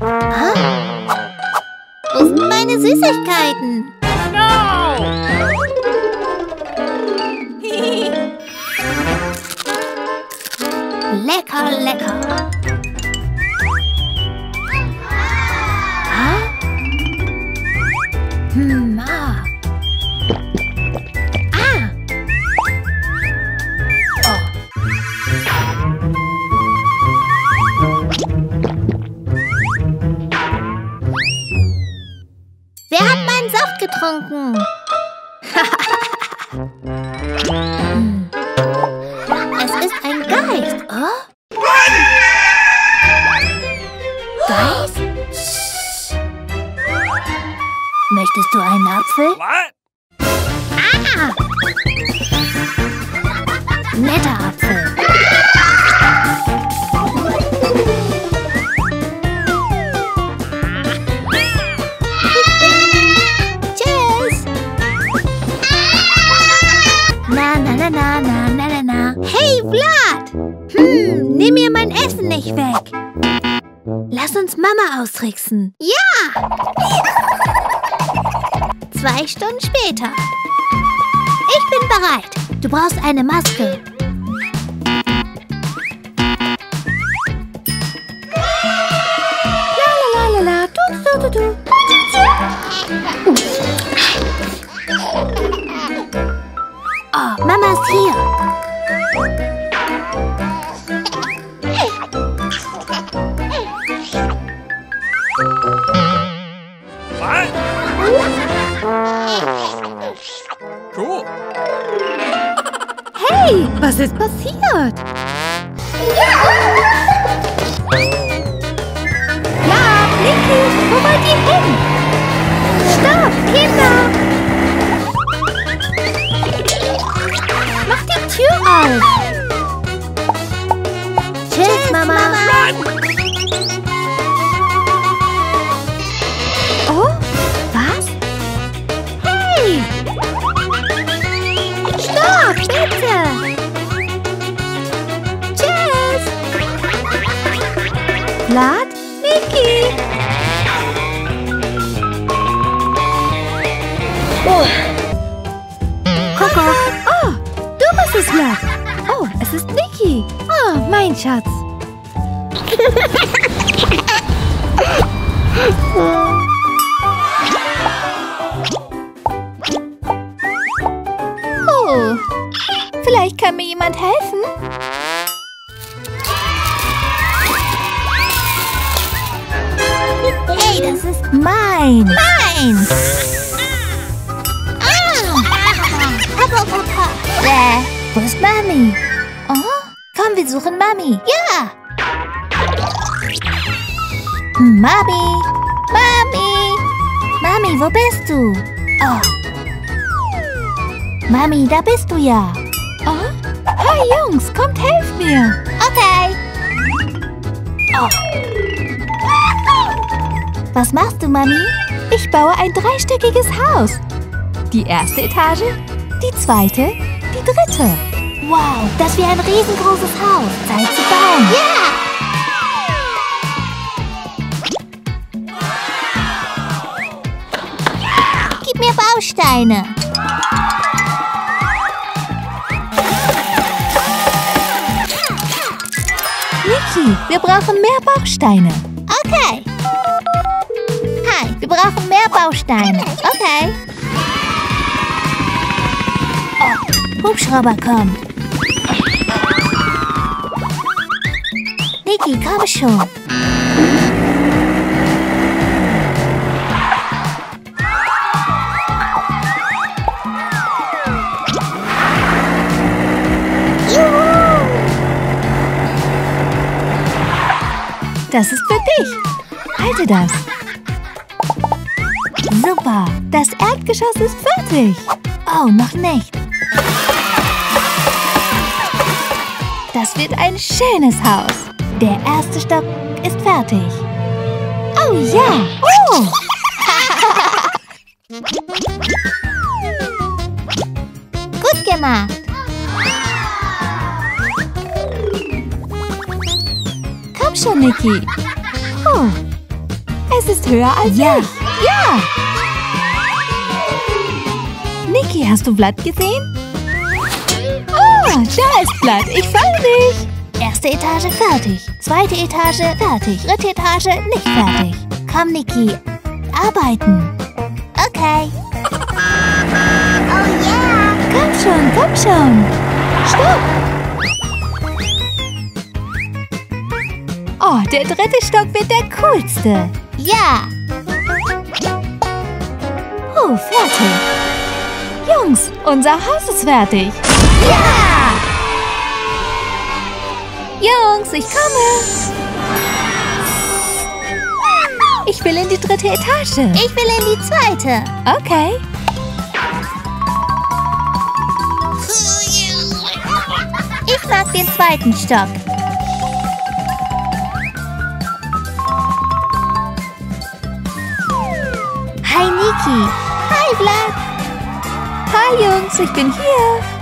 Hä? Wo sind meine Süßigkeiten? Lecker, lecker. Saft getrunken? Es ist ein Geist. Oh? Geist? Möchtest du einen Apfel? What? Ah! Netter Apfel. Na, na, na, na, na, na. Hey, Vlad! Hm, nimm mir mein Essen nicht weg. Lass uns Mama austricksen. Ja! Zwei Stunden später. Ich bin bereit. Du brauchst eine Maske. Oh, Mama ist hier. Cool. Hey, was ist passiert? Schatz! Oh, vielleicht kann mir jemand helfen? Hey, das ist mein. Mein. Ah. Äh, wo ist Mami? Komm, wir suchen Mami. Ja. Mami. Mami. Mami, wo bist du? Oh. Mami, da bist du ja. Oh? Hey Jungs, kommt, helft mir. Okay. Oh. Was machst du, Mami? Ich baue ein dreistöckiges Haus. Die erste Etage, die zweite, die dritte. Wow, das wäre ein riesengroßes Haus. Zeit zu bauen. Ja! Gib mir Bausteine. Niki, wir brauchen mehr Bausteine. Okay. Hi, wir brauchen mehr Bausteine. Okay. Hubschrauber kommt. Niki, komm schon. Das ist für dich. Halte das. Super, das Erdgeschoss ist fertig. Oh, noch nicht. Das wird ein schönes Haus. Der erste Stock ist fertig. Oh ja! Oh! Gut gemacht. Komm schon, Niki. Oh. Es ist höher als Ja. ich. Ja! Niki, hast du Blatt gesehen? Oh, da ist Blatt. Ich fange dich. Erste Etage fertig. Zweite Etage fertig. Dritte Etage nicht fertig. Komm, Niki. Arbeiten. Okay. Oh yeah. Komm schon, komm schon. Stopp. Oh, der dritte Stock wird der coolste. Ja. Oh, fertig. Jungs, unser Haus ist fertig. Ja! Jungs, ich komme. Ich will in die dritte Etage. Ich will in die zweite. Okay. Ich mag den zweiten Stock. Hi Niki. Hi Vlad. Hi Jungs, ich bin hier.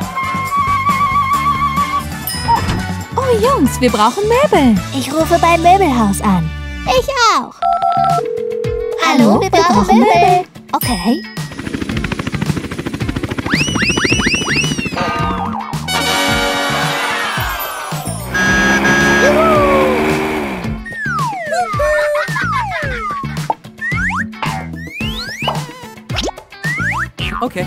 Oh Jungs, wir brauchen Möbel. Ich rufe beim Möbelhaus an. Ich auch. Hallo, wir brauchen Möbel. Okay. Okay.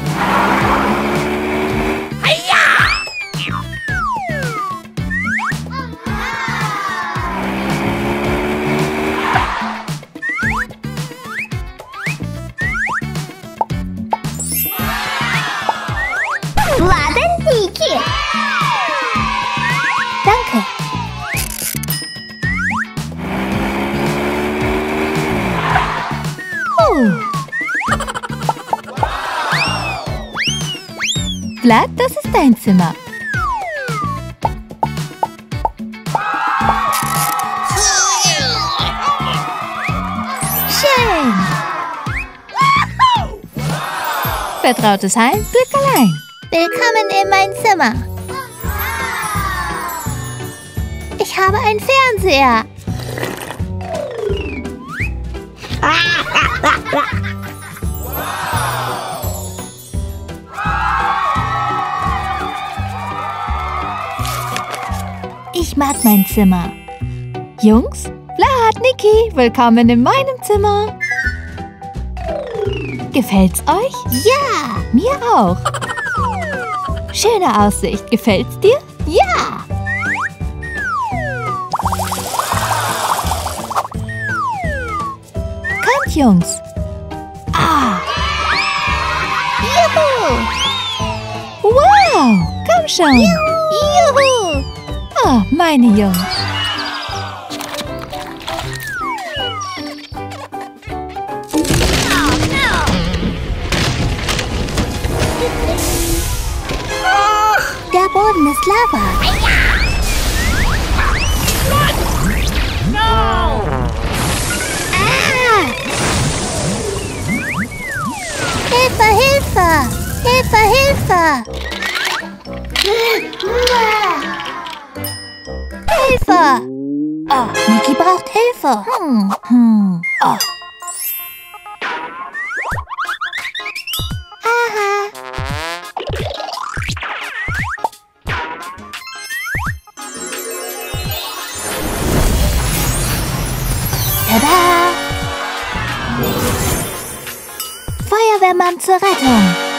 Vlad, das ist dein Zimmer. Schön. Vertrautes Heim, Glück allein. Willkommen in mein Zimmer. Ich habe einen Fernseher. Ich mag mein Zimmer. Jungs, Vlad, Niki, willkommen in meinem Zimmer. Gefällt's euch? Ja, mir auch. Schöne Aussicht. Gefällt's dir? Ja. Kommt, Jungs. Ah. Juhu. Wow. Komm schon. Juhu. Oh, meine Jungs. Der Boden ist Lava. Ah! Hilfe, Hilfe! Hilfe, Hilfe! Hilfe! Oh, Niki braucht Hilfe. Hm. Hm. Oh. Tada! Feuerwehrmann zur Rettung.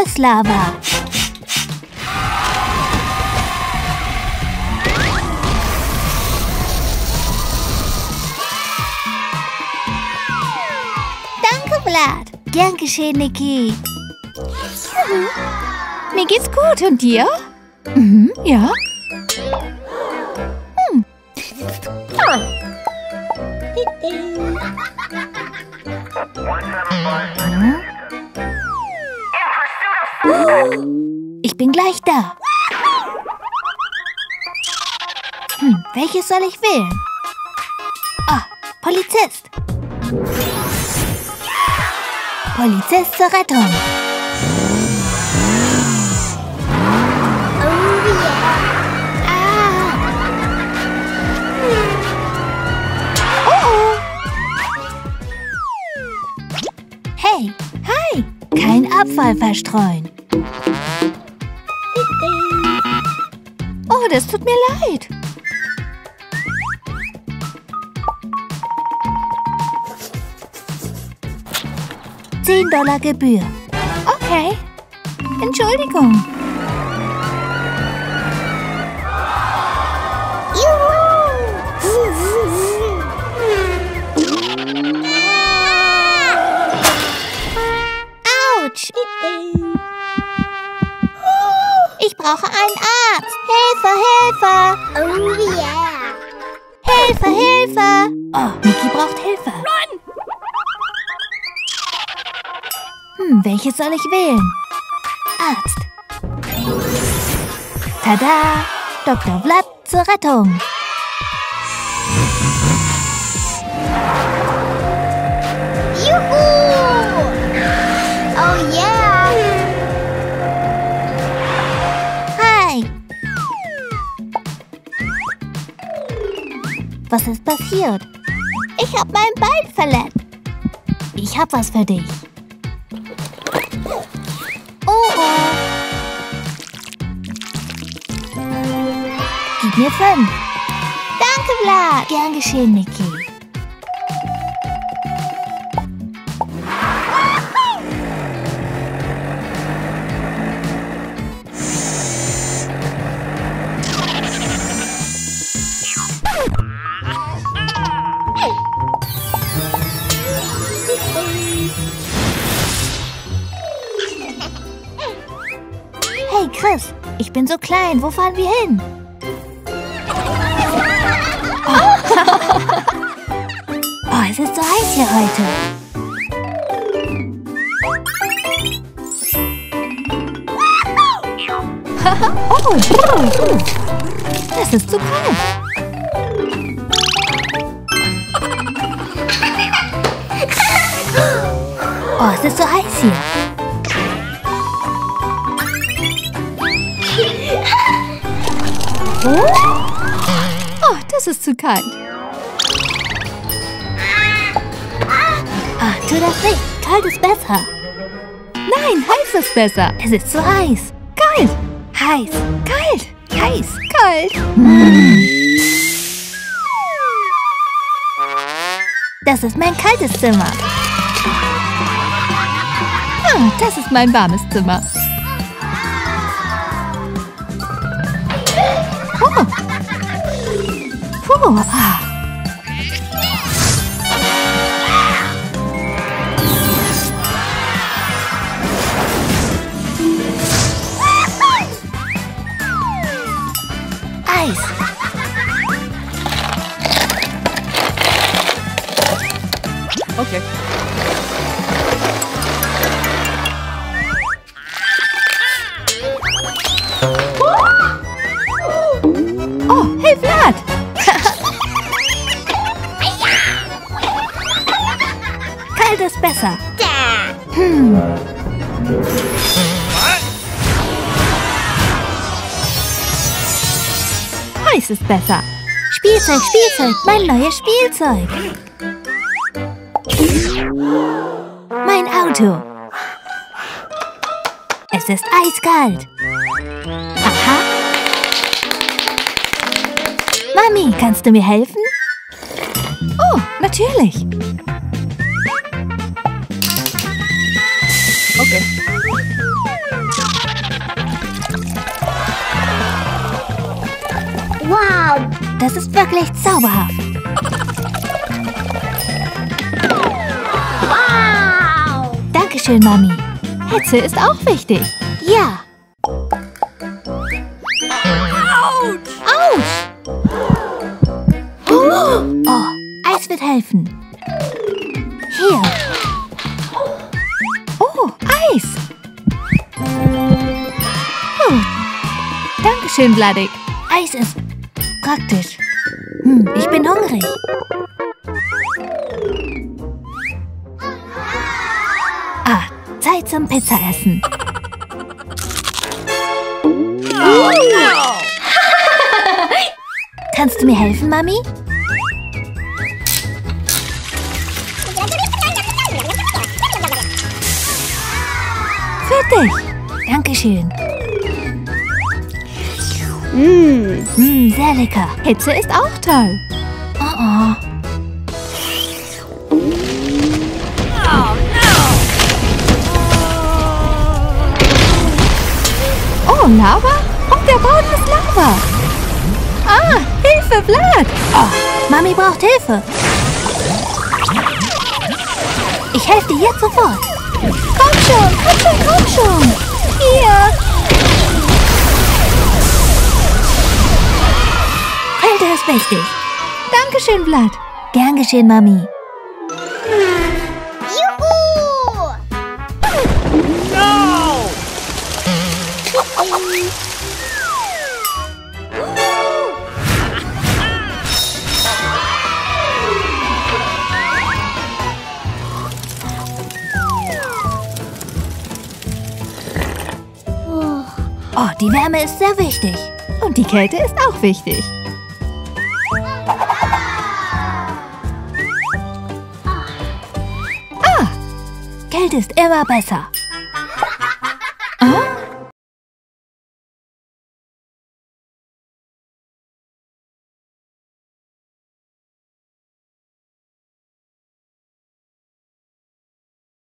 heißes Lava. Danke, Vlad. Gern geschehen, Niki. Mhm. Mir geht's gut. Und dir? Mhm, ja. Hm. Ah. Ich bin gleich da. Hm, welches soll ich wählen? Ah, Polizist. Polizist zur Rettung. Hey, hi! Kein Abfall verstreuen. Oh, das tut mir leid. Zehn Dollar Gebühr. Okay. Entschuldigung. Autsch! Ich brauche einen Arzt. Hilfe, Hilfe! Oh yeah! Hilfe, Hilfe! Oh, Niki braucht Hilfe. Hm, welches soll ich wählen? Arzt. Tada! Dr. Vlad zur Rettung. Was ist passiert? Ich habe mein Bein verletzt. Ich habe was für dich. Oh oh. Gib mir fünf. Danke, Vlad. Gern geschehen, Niki. Ich bin so klein. Wo fahren wir hin? Oh, es ist so heiß hier heute. oh, das ist zu kalt. Oh, es ist so heiß hier. Das ist zu kalt. Ah, tu das nicht. Kalt ist besser. Nein, heiß ist besser. Es ist zu heiß. Kalt. Heiß. Kalt. Heiß. Kalt. Das ist mein kaltes Zimmer. Ah, das ist mein warmes Zimmer. Puh, ah. Besser. Hm. Heiß ist besser. Spielzeug, Spielzeug, mein neues Spielzeug. Mein Auto. Es ist eiskalt. Aha. Mami, kannst du mir helfen? Oh, natürlich. Wow! Das ist wirklich zauberhaft. Wow! Dankeschön, Mami. Hitze ist auch wichtig. Ja. Autsch! Oh, wird helfen. Hier. Oh, Eis. Oh. Dankeschön, Vladik. Praktisch. Hm, ich bin hungrig. Ah, Zeit zum Pizzaessen. Kannst du mir helfen, Mami? Fertig. Dankeschön. Mmm. Hm, sehr lecker. Hitze ist auch toll. Oh oh. Oh, Lava? Und der Boden ist Lava. Ah, Hilfe, Vlad. Oh, Mami braucht Hilfe. Ich helfe dir jetzt sofort. Komm schon, komm schon, komm schon. Hier. Kälte ist wichtig. Dankeschön, Vlad. Gern geschehen, Mami. Juhu! Oh. Oh, die Wärme ist sehr wichtig. Und die Kälte ist auch wichtig. Ist immer besser.